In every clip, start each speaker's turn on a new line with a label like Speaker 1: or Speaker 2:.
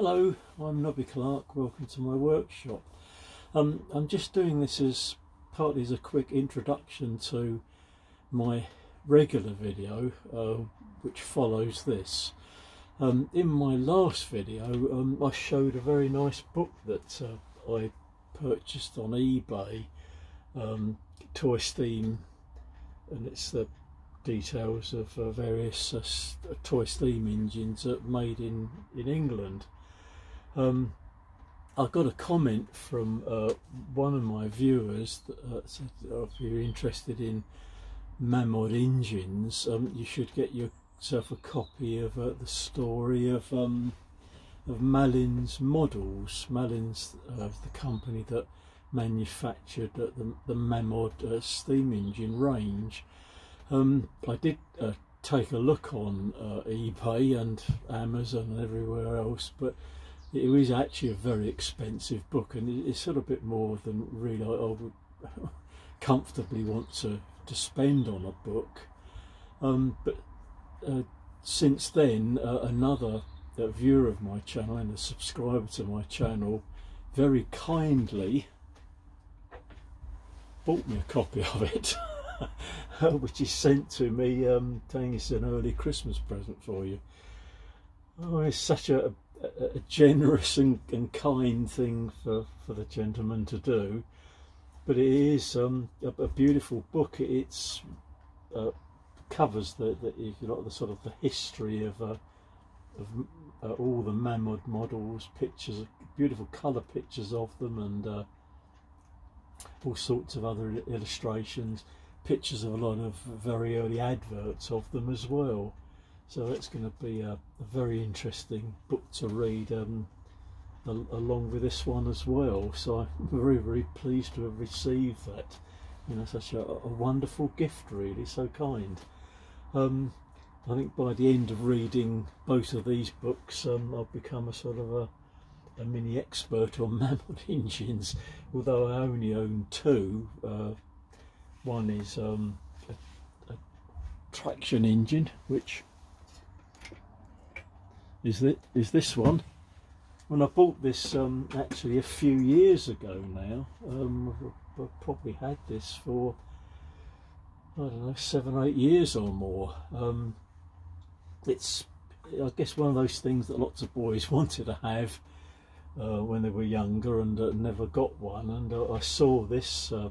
Speaker 1: Hello, I'm Nobby Clark. Welcome to my workshop. Um, I'm just doing this as partly as a quick introduction to my regular video, uh, which follows this. Um, in my last video, um, I showed a very nice book that uh, I purchased on eBay, um, Toy Steam, and it's the details of uh, various uh, toy steam engines made in in England um, I got a comment from uh, one of my viewers that uh, said, oh, if you're interested in Mamod engines, um, you should get yourself a copy of uh, the story of um, of Malins Models. Malins, uh, the company that manufactured the, the Mamod uh, steam engine range. Um, I did uh, take a look on uh, eBay and Amazon and everywhere else, but it was actually a very expensive book and it's sort of a bit more than really I, would comfortably want to, to spend on a book. Um, but uh, since then, uh, another uh, viewer of my channel and a subscriber to my channel very kindly bought me a copy of it, which is sent to me um, saying it's an early Christmas present for you. Oh, it's such a, a, generous and, and, kind thing for, for the gentleman to do. But it is um, a, a, beautiful book. It's uh, covers the, the if you like the sort of the history of, uh, of uh, all the Mamod models, pictures, beautiful colour pictures of them, and uh, all sorts of other illustrations, pictures of a lot of very early adverts of them as well. So it's going to be a, a very interesting book to read um, along with this one as well. So I'm very, very pleased to have received that. You know, such a, a wonderful gift, really, so kind. Um, I think by the end of reading both of these books, um, I've become a sort of a, a mini expert on Mamod engines, although I only own two. Uh, one is um, a, a traction engine, which is that is this one. When I bought this um, actually a few years ago now, um, I probably had this for I don't know seven eight years or more. Um, it's I guess one of those things that lots of boys wanted to have uh, when they were younger and uh, never got one. And uh, I saw this uh,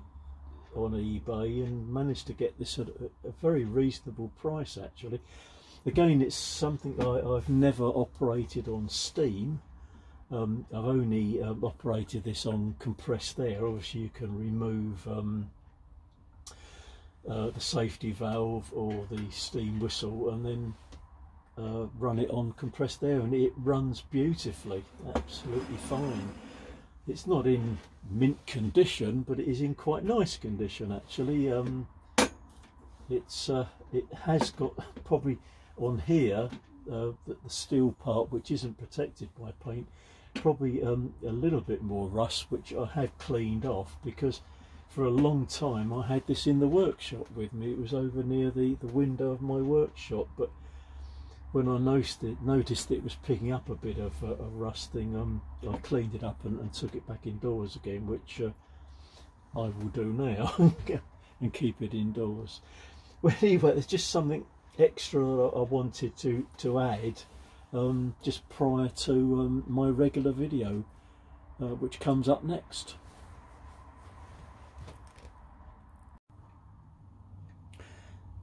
Speaker 1: on eBay and managed to get this at a, a very reasonable price actually. Again, it's something I, have never operated on steam. Um, I've only um, operated this on compressed air. Obviously, you can remove um, uh, the safety valve or the steam whistle and then uh, run it on compressed air and it runs beautifully, absolutely fine. It's not in mint condition, but it is in quite nice condition actually. Um, it's uh, it has got probably on here uh, the, steel part which isn't protected by paint probably um, a little bit more rust which I have cleaned off because for a long time I had this in the workshop with me. It was over near the the window of my workshop but when I noticed it noticed it was picking up a bit of uh, a rusting um, I cleaned it up and, and, took it back indoors again which uh, I will do now and keep it indoors. Well anyway there's just something extra I wanted to to add um, just prior to um, my regular video uh, which comes up next.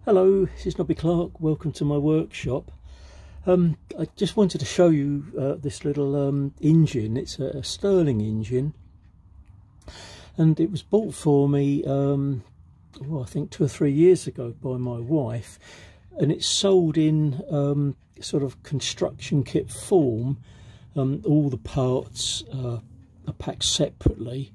Speaker 1: Hello, this is Nobby Clark. Welcome to my workshop. Um, I just wanted to show you uh, this little um, engine. It's a, a, Stirling engine and it was bought for me um, well, I think two or three years ago by my wife and it's sold in um, sort of construction kit form. Um, all the parts uh, are packed separately,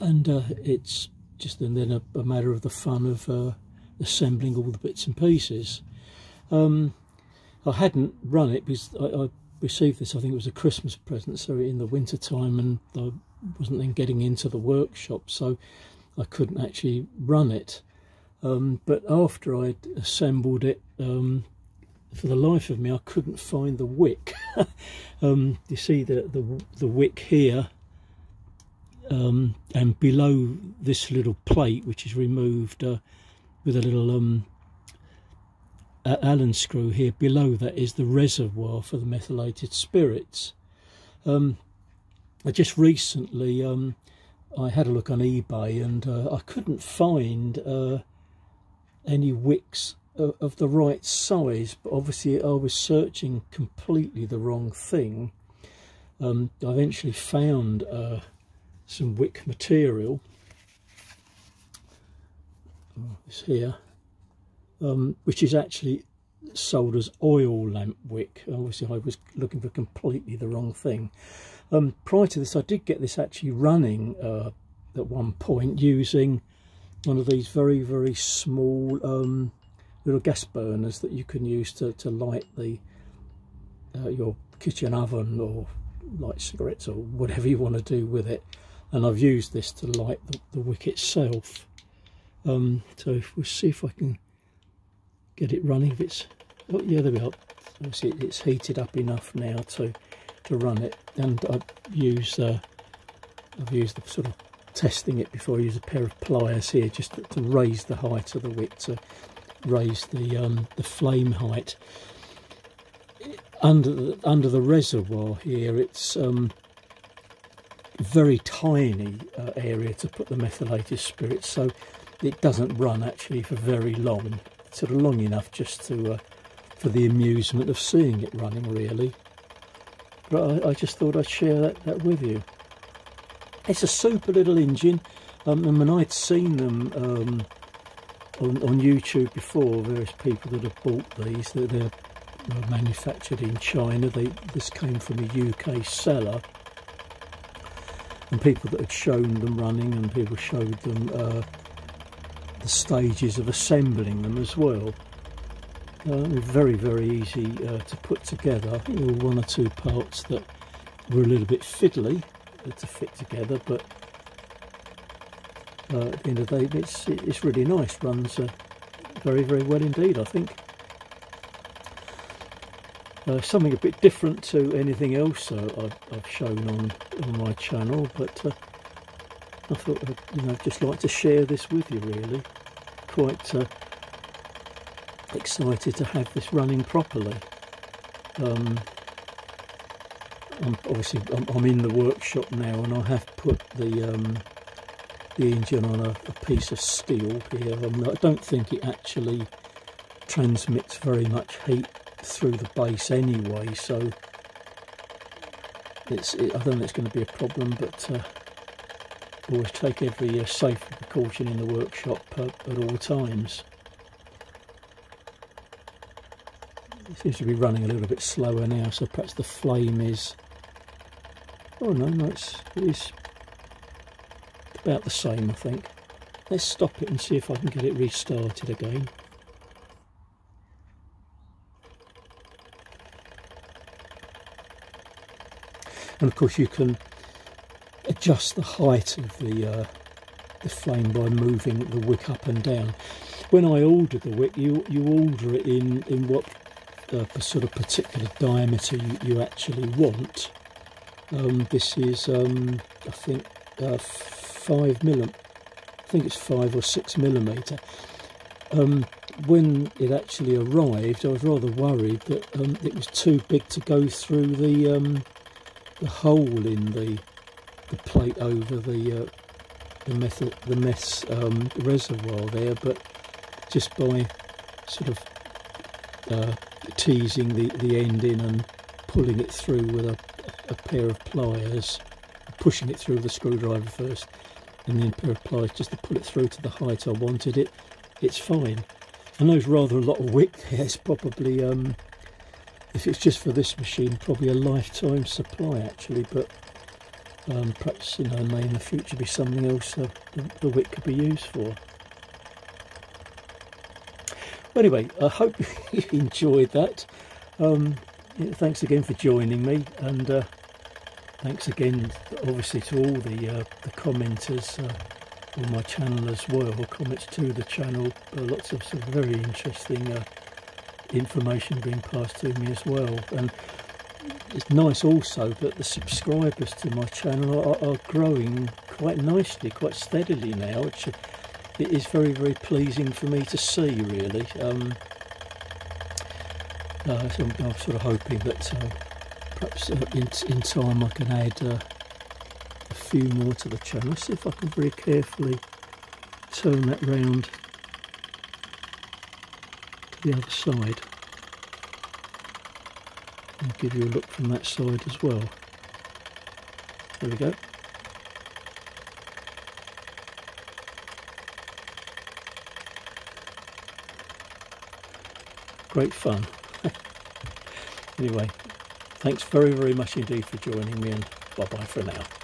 Speaker 1: and uh, it's just and then a, a, matter of the fun of uh, assembling all the bits and pieces. Um, I hadn't run it because I, I, received this. I think it was a Christmas present, so in the winter time, and I wasn't then getting into the workshop, so I couldn't actually run it. Um, but after I'd assembled it, um, for the life of me, I couldn't find the wick. Um, you see the, the, the wick here um, and below this little plate which is removed uh, with a little um, Allen screw here below that is the reservoir for the methylated spirits. Um, I just recently I had a look on eBay and uh, I couldn't find uh, any wicks of, of, the right size but obviously I was searching completely the wrong thing. Um, I eventually found uh, some wick material. Oh, this here. Um, which is actually sold as oil lamp wick. Obviously I was looking for completely the wrong thing. Um, prior to this, I did get this actually running uh, at one point using one of these very, very small um, little gas burners that you can use to, to light the uh, your kitchen oven or light cigarettes or whatever you want to do with it. And I've used this to light the, the wick itself. Um, so we'll see if I can get it running. If it's, oh yeah, there we are. Obviously it's heated up enough now to to run it and I've used uh, I've used the sort of testing it before I use a pair of pliers here just to, to raise the height of the wick to raise the um, the flame height. Under the, under the reservoir here it's um, very tiny uh, area to put the methylated spirits so it doesn't run actually for very long. Sort of long enough just to uh, for the amusement of seeing it running really. But I, I, just thought I'd share that, that with you. It's a super little engine, um, and when I'd seen them um, on, on YouTube before, various people that have bought these, that they're manufactured in China. They, this came from a UK seller, and people that had shown them running, and people showed them uh, the stages of assembling them as well. Uh, very, very easy uh, to put together. There were one or two parts that were a little bit fiddly to fit together, but uh, at the end of the day, it's, it's really nice. Runs uh, very, very well indeed, I think. Uh, something a bit different to anything else uh, I've, I've, shown on, on my channel, but I thought I'd you know, just like to share this with you really. Quite excited to have this running properly. Um, I'm obviously I'm, I'm, in the workshop now and I have put the um, the engine on a, a, piece of steel here. I don't think it actually transmits very much heat through the base anyway, so it's it, I don't think it's going to be a problem. But uh, always take every uh, safety precaution in the workshop uh, at all times. It seems to be running a little bit slower now, so perhaps the flame is... Oh no, no, it's, it is about the same, I think. Let's stop it and see if I can get it restarted again. And of course you can adjust the height of the uh, the flame by moving the wick up and down. When I order the wick, you you order it in in what the sort of particular diameter you, you actually want. Um, this is, um, I think, uh, five millim. I think it's five or six millimeter. Um, when it actually arrived, I was rather worried that um, it was too big to go through the um, the hole in the the plate over the uh, the method the mess um, reservoir there, but just by sort of uh, teasing the, the end in and pulling it through with a, a pair of pliers, pushing it through the screwdriver first, and then a pair of pliers just to pull it through to the height I wanted it, it's fine. I know it's rather a lot of wick there, it's probably, um, if it's just for this machine, probably a lifetime supply actually, but um, perhaps you know may in the future be something else the, the wick could be used for. Anyway, I hope you enjoyed that. Um, yeah, thanks again for joining me, and uh, thanks again, obviously, to all the uh, the commenters uh, on my channel as well, comments to the channel. Uh, lots of, very interesting uh, information being passed to me as well. And it's nice also that the subscribers to my channel are, are growing quite nicely, quite steadily now, which it is very, very pleasing for me to see, really. Um, uh, so I'm, I'm, sort of hoping that uh, perhaps uh, in, in time I can add uh, a few more to the channel. See if I can very carefully turn that round to the other side. I'll give you a look from that side as well. There we go. Great fun. anyway, thanks very, very much indeed for joining me and bye-bye for now.